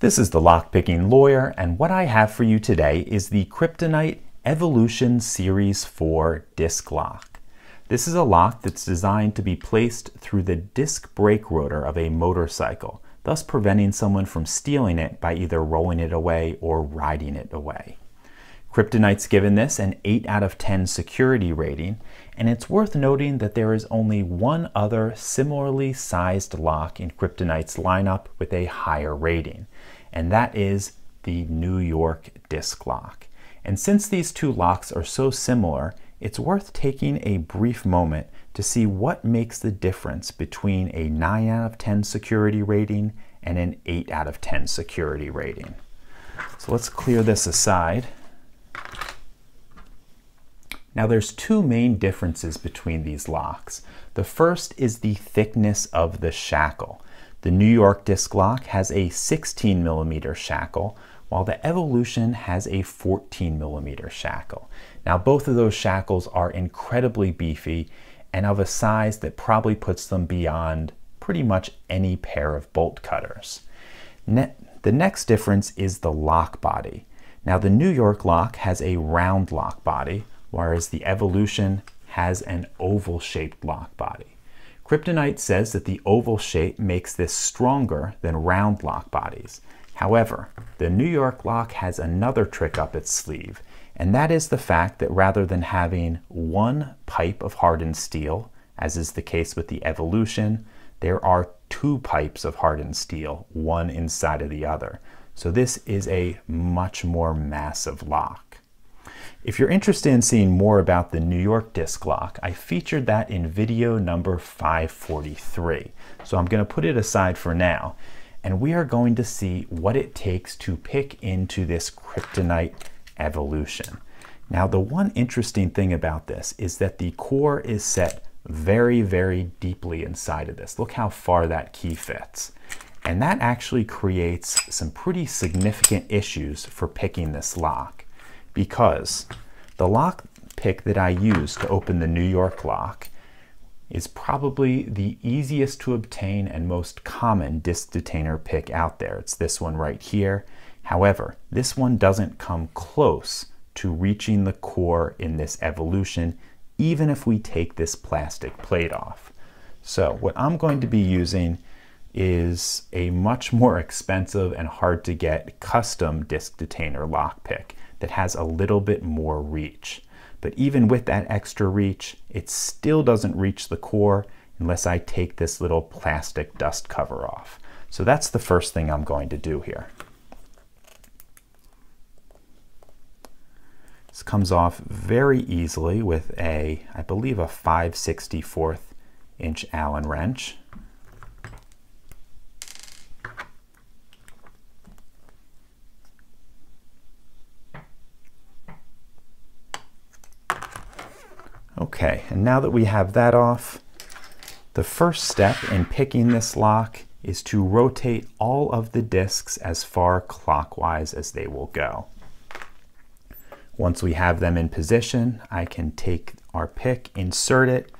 This is the Lockpicking Lawyer, and what I have for you today is the Kryptonite Evolution Series 4 disc lock. This is a lock that's designed to be placed through the disc brake rotor of a motorcycle, thus preventing someone from stealing it by either rolling it away or riding it away. Kryptonite's given this an 8 out of 10 security rating, and it's worth noting that there is only one other similarly sized lock in Kryptonite's lineup with a higher rating, and that is the New York disc lock. And since these two locks are so similar, it's worth taking a brief moment to see what makes the difference between a 9 out of 10 security rating and an 8 out of 10 security rating. So let's clear this aside. Now there's two main differences between these locks. The first is the thickness of the shackle. The New York disc lock has a 16 millimeter shackle, while the Evolution has a 14 millimeter shackle. Now both of those shackles are incredibly beefy and of a size that probably puts them beyond pretty much any pair of bolt cutters. Ne the next difference is the lock body. Now the New York lock has a round lock body, whereas the Evolution has an oval shaped lock body. Kryptonite says that the oval shape makes this stronger than round lock bodies. However, the New York lock has another trick up its sleeve, and that is the fact that rather than having one pipe of hardened steel, as is the case with the Evolution, there are two pipes of hardened steel, one inside of the other. So this is a much more massive lock. If you're interested in seeing more about the New York disc lock, I featured that in video number 543. So I'm going to put it aside for now, and we are going to see what it takes to pick into this kryptonite evolution. Now, the one interesting thing about this is that the core is set very, very deeply inside of this. Look how far that key fits. And that actually creates some pretty significant issues for picking this lock because the lock pick that I use to open the New York lock is probably the easiest to obtain and most common disc detainer pick out there. It's this one right here. However, this one doesn't come close to reaching the core in this evolution, even if we take this plastic plate off. So what I'm going to be using is a much more expensive and hard to get custom disc detainer lockpick that has a little bit more reach. But even with that extra reach, it still doesn't reach the core unless I take this little plastic dust cover off. So that's the first thing I'm going to do here. This comes off very easily with a, I believe a 5 64th inch Allen wrench. Okay, and now that we have that off, the first step in picking this lock is to rotate all of the discs as far clockwise as they will go. Once we have them in position, I can take our pick, insert it,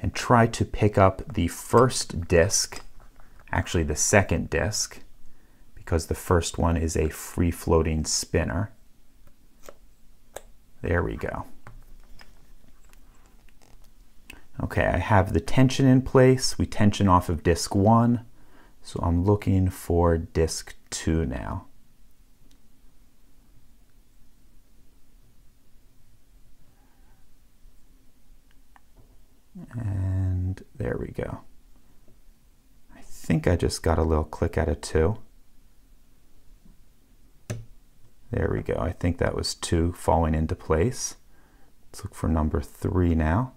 and try to pick up the first disc, actually the second disc, because the first one is a free-floating spinner. There we go. Okay, I have the tension in place. We tension off of disk one. So I'm looking for disk two now. And there we go. I think I just got a little click out of two. There we go. I think that was two falling into place. Let's look for number three now.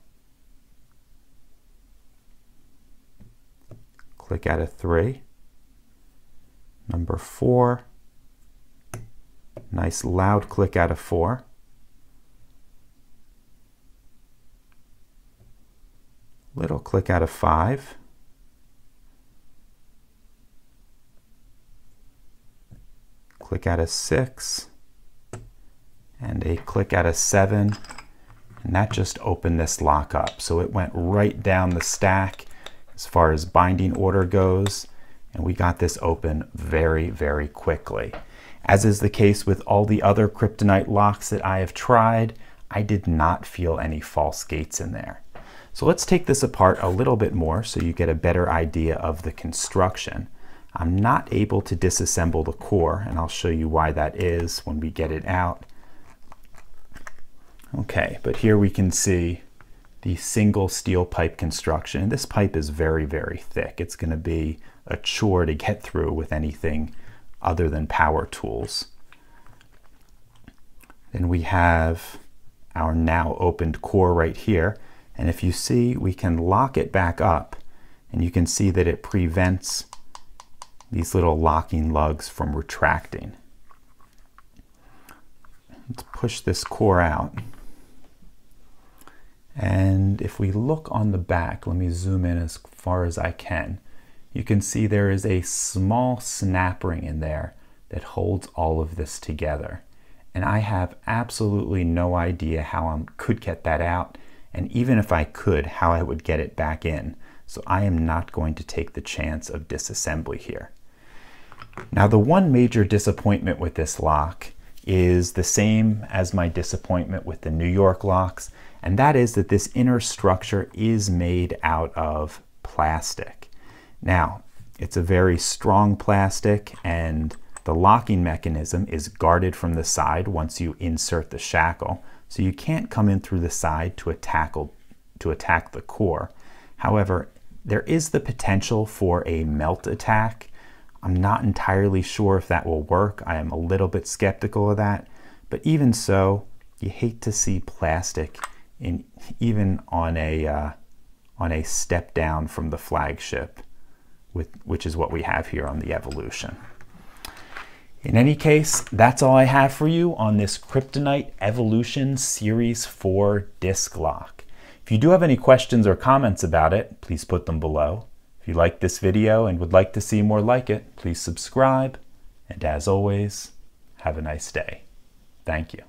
Click out of three. Number four, nice loud click out of four. Little click out of five. Click out of six. And a click out of seven. And that just opened this lock up. So it went right down the stack as far as binding order goes. and we got this open very, very quickly. As is the case with all the other kryptonite locks that I have tried, I did not feel any false gates in there. So let's take this apart a little bit more so you get a better idea of the construction. I'm not able to disassemble the core, and I'll show you why that is when we get it out. Okay, but here we can see the single steel pipe construction. This pipe is very, very thick. It's going to be a chore to get through with anything other than power tools. Then we have our now opened core right here. And if you see, we can lock it back up and you can see that it prevents these little locking lugs from retracting. Let's push this core out. And if we look on the back, let me zoom in as far as I can, you can see there is a small snap ring in there that holds all of this together. And I have absolutely no idea how I could get that out, and even if I could, how I would get it back in. So I am not going to take the chance of disassembly here. Now the one major disappointment with this lock is the same as my disappointment with the New York locks, and that is that this inner structure is made out of plastic. Now, it's a very strong plastic and the locking mechanism is guarded from the side once you insert the shackle, so you can't come in through the side to attack, to attack the core. However, there is the potential for a melt attack. I'm not entirely sure if that will work. I am a little bit skeptical of that, but even so, you hate to see plastic in even on a uh, on a step down from the flagship with, which is what we have here on the Evolution. In any case, that's all I have for you on this Kryptonite Evolution Series 4 disc lock. If you do have any questions or comments about it, please put them below. If you like this video and would like to see more like it, please subscribe. And as always, have a nice day. Thank you.